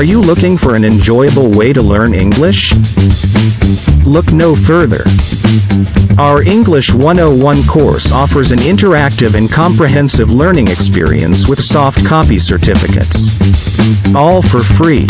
Are you looking for an enjoyable way to learn English? Look no further. Our English 101 course offers an interactive and comprehensive learning experience with soft copy certificates. All for free.